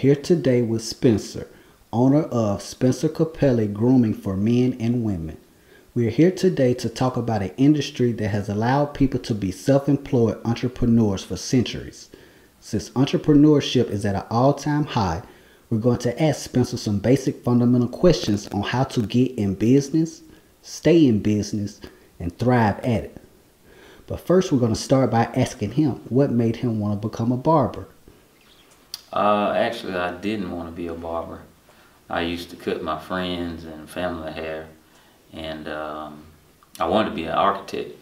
here today with Spencer, owner of Spencer Capelli Grooming for Men and Women. We are here today to talk about an industry that has allowed people to be self employed entrepreneurs for centuries. Since entrepreneurship is at an all time high, we're going to ask Spencer some basic fundamental questions on how to get in business, stay in business, and thrive at it. But first, we're going to start by asking him what made him want to become a barber. Uh, actually, I didn't want to be a barber. I used to cut my friends and family hair, and um, I wanted to be an architect.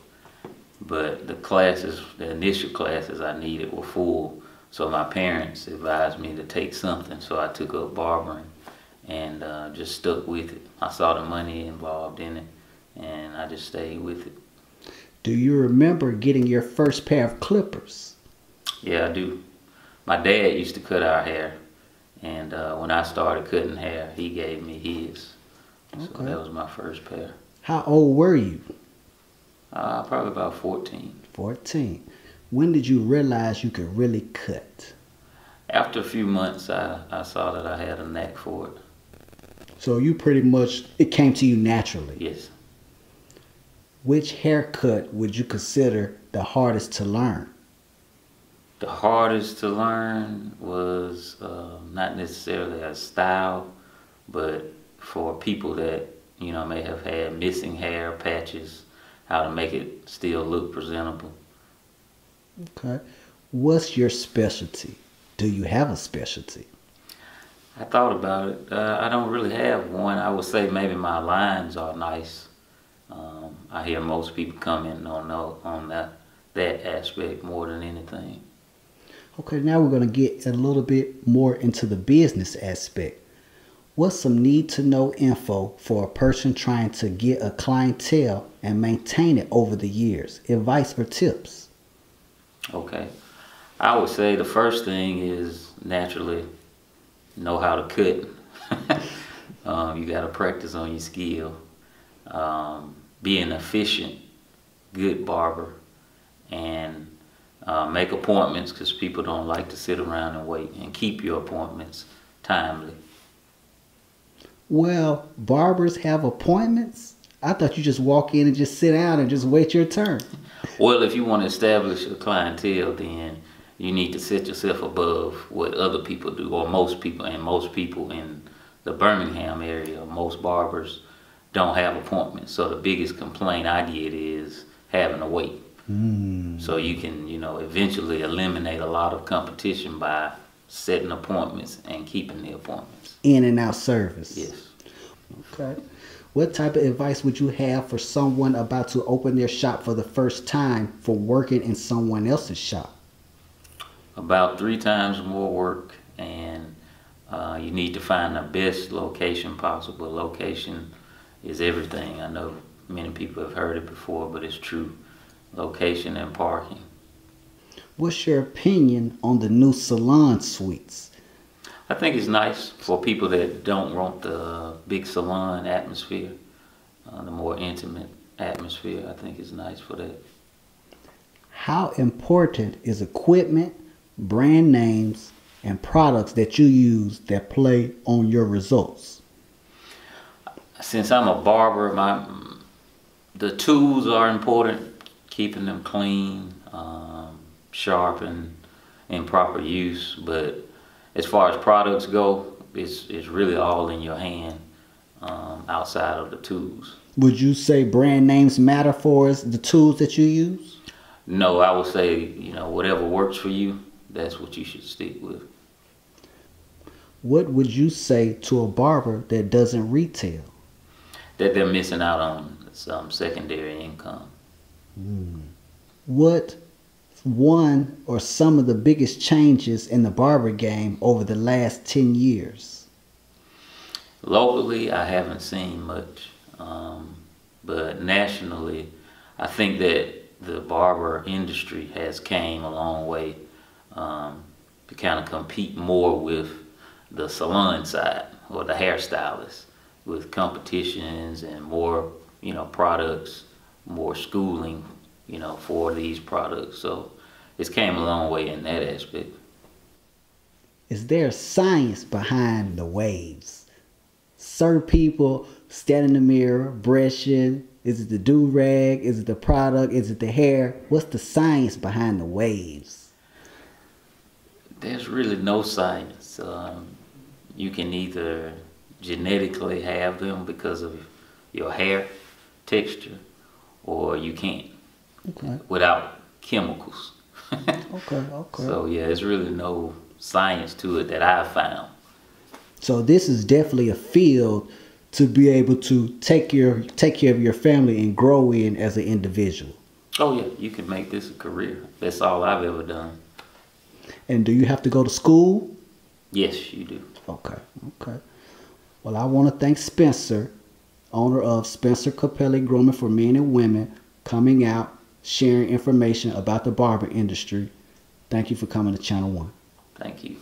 But the classes, the initial classes I needed were full, so my parents advised me to take something. So I took up barbering and uh, just stuck with it. I saw the money involved in it, and I just stayed with it. Do you remember getting your first pair of clippers? Yeah, I do my dad used to cut our hair, and uh, when I started cutting hair, he gave me his. Okay. So that was my first pair. How old were you? Uh, probably about 14. 14. When did you realize you could really cut? After a few months, I, I saw that I had a knack for it. So you pretty much, it came to you naturally? Yes. Which haircut would you consider the hardest to learn? The hardest to learn was uh, not necessarily a style, but for people that you know may have had missing hair patches, how to make it still look presentable. Okay, what's your specialty? Do you have a specialty? I thought about it. Uh, I don't really have one. I would say maybe my lines are nice. Um, I hear most people comment on on that that aspect more than anything. Okay, now we're going to get a little bit more into the business aspect. What's some need to know info for a person trying to get a clientele and maintain it over the years? Advice or tips? Okay. I would say the first thing is naturally know how to cut. um, you got to practice on your skill. Um, be an efficient, good barber, uh, make appointments because people don't like to sit around and wait and keep your appointments timely. Well, barbers have appointments? I thought you just walk in and just sit down and just wait your turn. Well, if you want to establish a clientele, then you need to set yourself above what other people do, or most people, and most people in the Birmingham area, most barbers don't have appointments. So the biggest complaint I get is having to wait. Mm. So you can, you know, eventually eliminate a lot of competition by setting appointments and keeping the appointments. In and out service. Yes. Okay. What type of advice would you have for someone about to open their shop for the first time for working in someone else's shop? About three times more work, and uh, you need to find the best location possible. Location is everything. I know many people have heard it before, but it's true location and parking. What's your opinion on the new salon suites? I think it's nice for people that don't want the big salon atmosphere, uh, the more intimate atmosphere. I think it's nice for that. How important is equipment, brand names, and products that you use that play on your results? Since I'm a barber, my the tools are important keeping them clean, um, sharp, and in proper use. But as far as products go, it's, it's really all in your hand um, outside of the tools. Would you say brand names matter for us, the tools that you use? No, I would say, you know, whatever works for you, that's what you should stick with. What would you say to a barber that doesn't retail? That they're missing out on some secondary income. What one or some of the biggest changes in the barber game over the last 10 years? Locally, I haven't seen much. Um, but nationally, I think that the barber industry has came a long way um, to kind of compete more with the salon side or the hairstylist with competitions and more, you know, products more schooling, you know, for these products. So it's came a long way in that aspect. is there science behind the waves? Certain people stand in the mirror, brushing. Is it the do rag? Is it the product? Is it the hair? What's the science behind the waves? There's really no science. Um, you can either genetically have them because of your hair texture, or you can't Okay. without chemicals. Okay. Okay. So yeah, there's really no science to it that I've found. So this is definitely a field to be able to take your take care of your family and grow in as an individual. Oh yeah, you can make this a career. That's all I've ever done. And do you have to go to school? Yes, you do. Okay, okay. Well, I want to thank Spencer, owner of Spencer Capelli Grooming for Men and Women, coming out, sharing information about the barber industry. Thank you for coming to Channel One. Thank you.